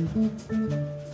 Música